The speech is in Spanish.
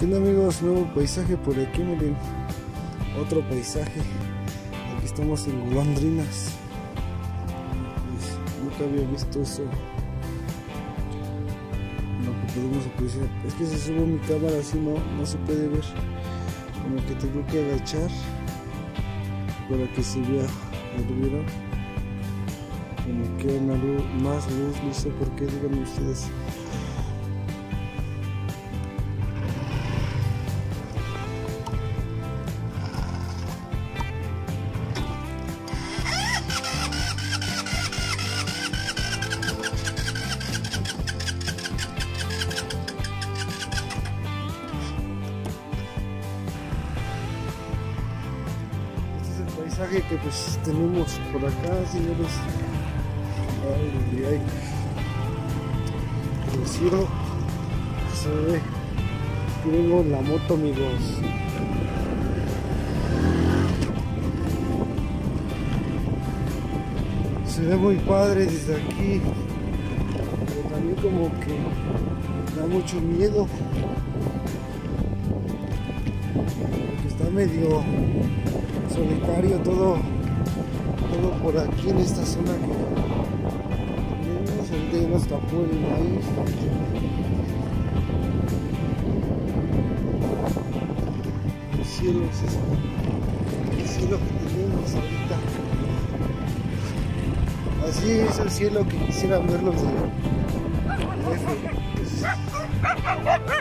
¿Qué onda amigos? Nuevo paisaje por aquí, miren. Otro paisaje. Aquí estamos en Golondrinas. Pues, nunca había visto eso. Lo podemos apreciar. Es que si subo mi cámara así no, no se puede ver. Como que tengo que agachar para que se vea. ¿Lo vieron? Como que una luz, más luz, no sé por qué, díganme ustedes. Paisaje que pues tenemos por acá, señores. Ay, ay. El cielo se ve. En la moto, amigos. Se ve muy padre desde aquí. Pero también como que da mucho miedo. Porque está medio solitario todo todo por aquí en esta zona que ahorita ya nos el maíz el cielo es eso, el cielo que tenemos ahorita. Así es el cielo que quisieran ver los de DF.